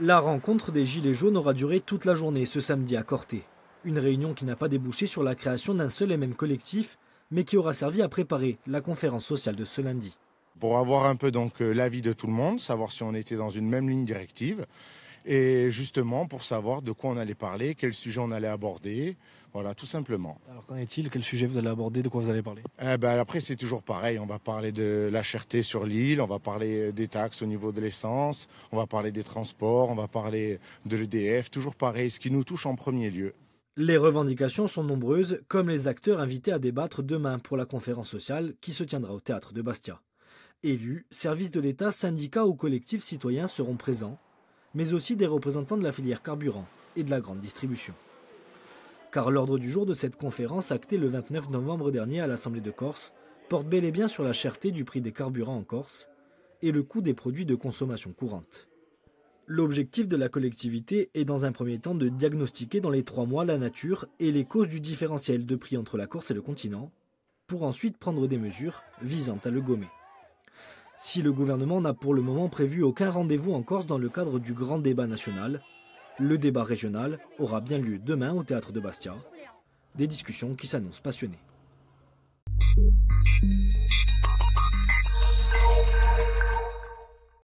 La rencontre des Gilets jaunes aura duré toute la journée ce samedi à Corté. Une réunion qui n'a pas débouché sur la création d'un seul et même collectif, mais qui aura servi à préparer la conférence sociale de ce lundi. Pour avoir un peu donc euh, l'avis de tout le monde, savoir si on était dans une même ligne directive, et justement pour savoir de quoi on allait parler, quel sujet on allait aborder, voilà, tout simplement. Alors qu'en est-il? Quel sujet vous allez aborder? De quoi vous allez parler? Eh ben, Après, c'est toujours pareil. On va parler de la cherté sur l'île, on va parler des taxes au niveau de l'essence, on va parler des transports, on va parler de l'EDF, toujours pareil, ce qui nous touche en premier lieu. Les revendications sont nombreuses, comme les acteurs invités à débattre demain pour la conférence sociale qui se tiendra au théâtre de Bastia. Élus, services de l'État, syndicats ou collectifs citoyens seront présents, mais aussi des représentants de la filière carburant et de la grande distribution. Car l'ordre du jour de cette conférence actée le 29 novembre dernier à l'Assemblée de Corse porte bel et bien sur la cherté du prix des carburants en Corse et le coût des produits de consommation courante. L'objectif de la collectivité est dans un premier temps de diagnostiquer dans les trois mois la nature et les causes du différentiel de prix entre la Corse et le continent, pour ensuite prendre des mesures visant à le gommer. Si le gouvernement n'a pour le moment prévu aucun rendez-vous en Corse dans le cadre du grand débat national, le débat régional aura bien lieu demain au théâtre de Bastia. Des discussions qui s'annoncent passionnées.